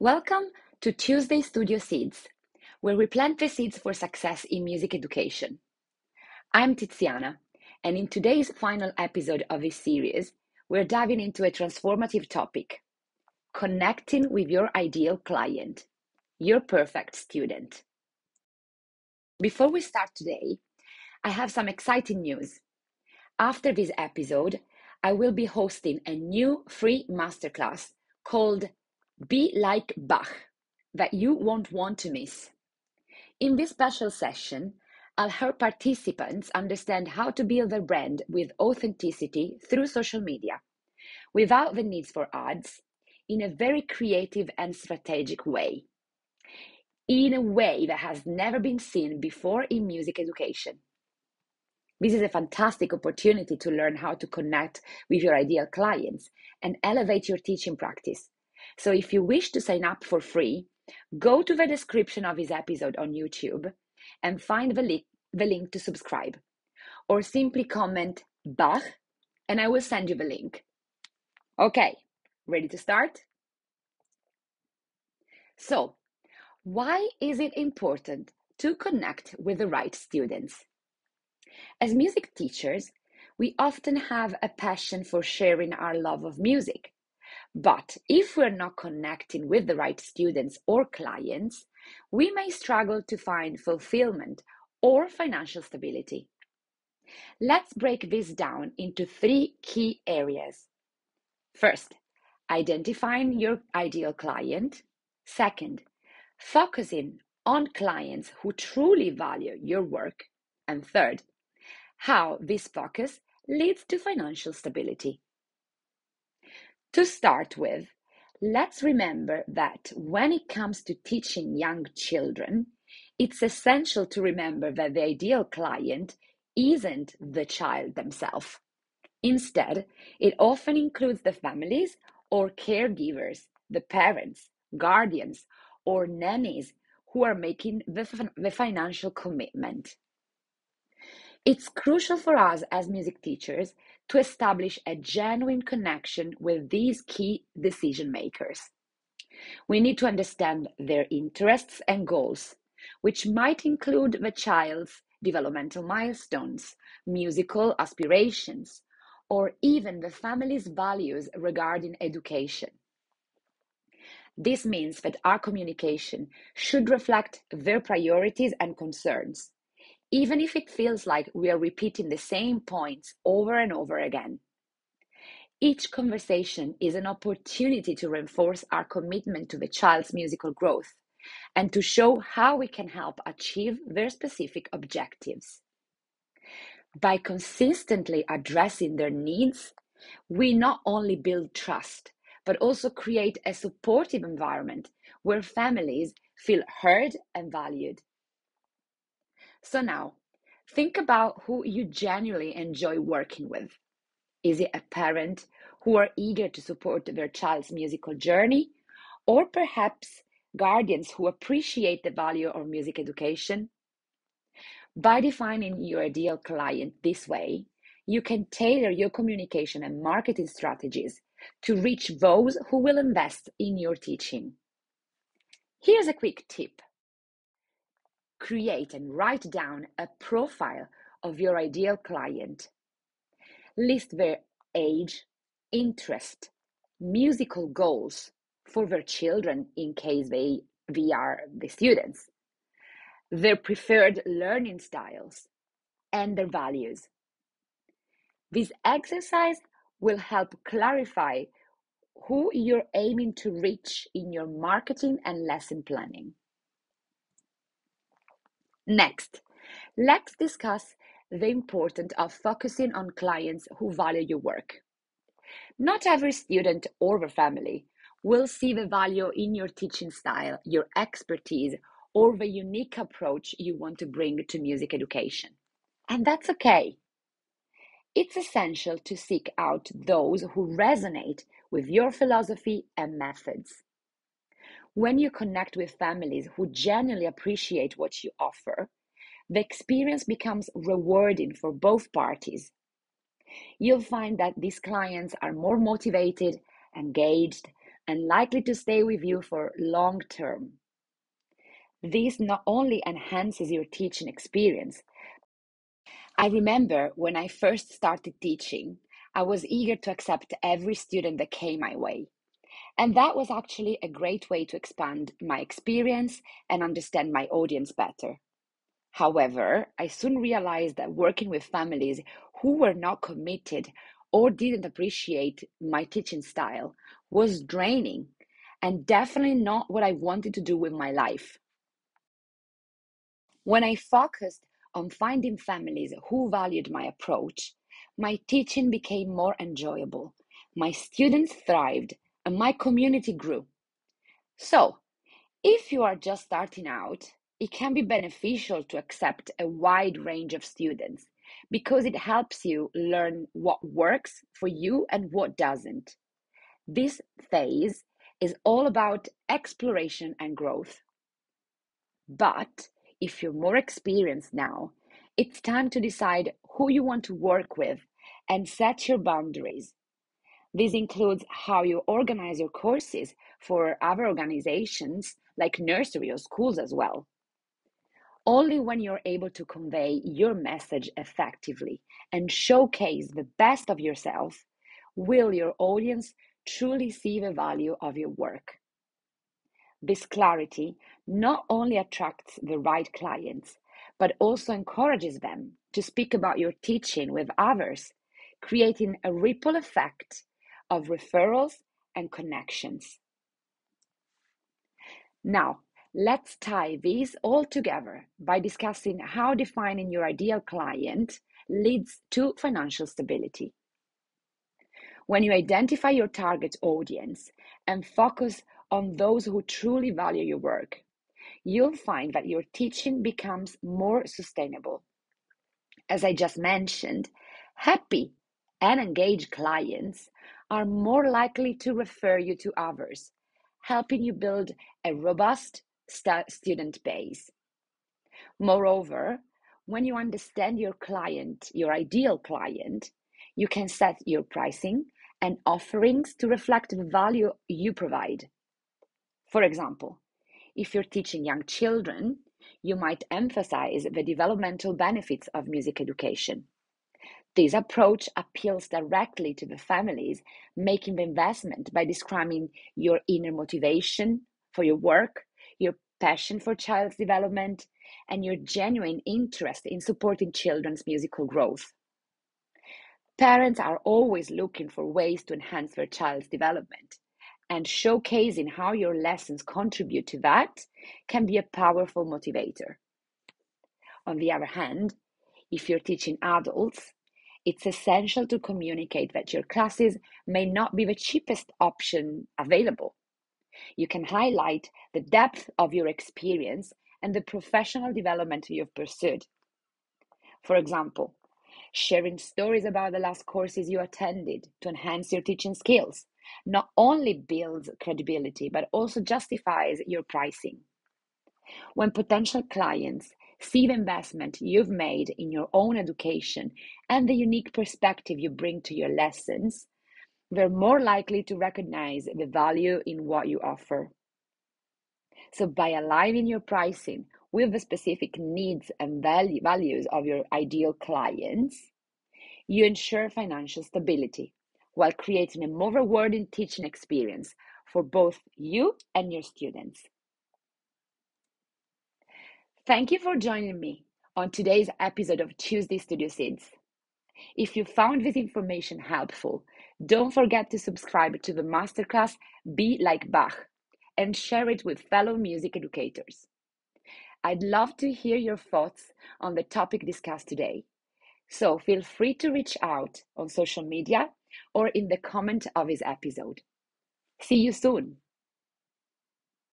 Welcome to Tuesday Studio Seeds, where we plant the seeds for success in music education. I'm Tiziana, and in today's final episode of this series, we're diving into a transformative topic connecting with your ideal client, your perfect student. Before we start today, I have some exciting news. After this episode, I will be hosting a new free masterclass called Be Like Bach that you won't want to miss. In this special session, I'll help participants understand how to build their brand with authenticity through social media, without the needs for ads, in a very creative and strategic way. In a way that has never been seen before in music education. This is a fantastic opportunity to learn how to connect with your ideal clients and elevate your teaching practice. So, if you wish to sign up for free, go to the description of this episode on YouTube and find the, li- the link to subscribe, or simply comment Bach and I will send you the link. Okay, ready to start? So, why is it important to connect with the right students? As music teachers, we often have a passion for sharing our love of music. But if we're not connecting with the right students or clients, we may struggle to find fulfillment or financial stability. Let's break this down into three key areas. First, identifying your ideal client. Second, focusing on clients who truly value your work. And third, how this focus leads to financial stability. To start with, let's remember that when it comes to teaching young children, it's essential to remember that the ideal client isn't the child themselves. Instead, it often includes the families or caregivers, the parents, guardians, or nannies who are making the, the financial commitment. It's crucial for us as music teachers to establish a genuine connection with these key decision makers. We need to understand their interests and goals, which might include the child's developmental milestones, musical aspirations, or even the family's values regarding education. This means that our communication should reflect their priorities and concerns even if it feels like we are repeating the same points over and over again. Each conversation is an opportunity to reinforce our commitment to the child's musical growth and to show how we can help achieve their specific objectives. By consistently addressing their needs, we not only build trust, but also create a supportive environment where families feel heard and valued. So now, think about who you genuinely enjoy working with. Is it a parent who are eager to support their child's musical journey? Or perhaps guardians who appreciate the value of music education? By defining your ideal client this way, you can tailor your communication and marketing strategies to reach those who will invest in your teaching. Here's a quick tip create and write down a profile of your ideal client. List their age, interest, musical goals for their children in case they, they are the students, their preferred learning styles, and their values. This exercise will help clarify who you're aiming to reach in your marketing and lesson planning. Next, let's discuss the importance of focusing on clients who value your work. Not every student or the family will see the value in your teaching style, your expertise, or the unique approach you want to bring to music education. And that's okay. It's essential to seek out those who resonate with your philosophy and methods. When you connect with families who genuinely appreciate what you offer, the experience becomes rewarding for both parties. You'll find that these clients are more motivated, engaged, and likely to stay with you for long term. This not only enhances your teaching experience. I remember when I first started teaching, I was eager to accept every student that came my way. And that was actually a great way to expand my experience and understand my audience better. However, I soon realized that working with families who were not committed or didn't appreciate my teaching style was draining and definitely not what I wanted to do with my life. When I focused on finding families who valued my approach, my teaching became more enjoyable, my students thrived, my community grew. So, if you are just starting out, it can be beneficial to accept a wide range of students because it helps you learn what works for you and what doesn't. This phase is all about exploration and growth. But if you're more experienced now, it's time to decide who you want to work with and set your boundaries. This includes how you organize your courses for other organizations like nursery or schools as well. Only when you're able to convey your message effectively and showcase the best of yourself will your audience truly see the value of your work. This clarity not only attracts the right clients, but also encourages them to speak about your teaching with others, creating a ripple effect of referrals and connections. Now, Let's tie these all together by discussing how defining your ideal client leads to financial stability. When you identify your target audience and focus on those who truly value your work, you'll find that your teaching becomes more sustainable. As I just mentioned, happy and engaged clients are more likely to refer you to others, helping you build a robust student base. Moreover, when you understand your client, your ideal client, you can set your pricing and offerings to reflect the value you provide. For example, if you're teaching young children, you might emphasize the developmental benefits of music education. This approach appeals directly to the families making the investment by describing your inner motivation for your work your passion for child's development, and your genuine interest in supporting children's musical growth. Parents are always looking for ways to enhance their child's development, and showcasing how your lessons contribute to that can be a powerful motivator. On the other hand, if you're teaching adults, it's essential to communicate that your classes may not be the cheapest option available you can highlight the depth of your experience and the professional development you've pursued. For example, sharing stories about the last courses you attended to enhance your teaching skills not only builds credibility but also justifies your pricing. When potential clients see the investment you've made in your own education and the unique perspective you bring to your lessons, they're more likely to recognize the value in what you offer. So, by aligning your pricing with the specific needs and value, values of your ideal clients, you ensure financial stability while creating a more rewarding teaching experience for both you and your students. Thank you for joining me on today's episode of Tuesday Studio Seeds. If you found this information helpful, don't forget to subscribe to the masterclass Be Like Bach and share it with fellow music educators. I'd love to hear your thoughts on the topic discussed today. So feel free to reach out on social media or in the comment of this episode. See you soon.